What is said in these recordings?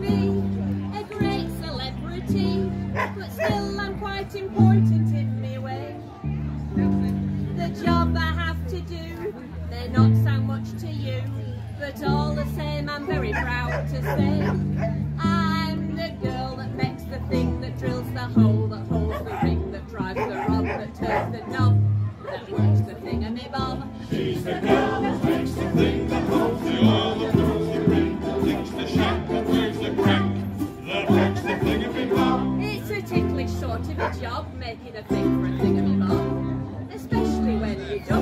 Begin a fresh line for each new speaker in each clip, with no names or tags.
be a great celebrity, but still I'm quite important in my way. The job I have to do may not sound much to you, but all the same I'm very proud to say I'm the girl that makes the thing that drills the hole, that holds the ring, that drives the rod, that turns the knob, that works the thingummy bob. She's the girl of making a favourite thing of your especially when you don't.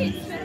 Teach me.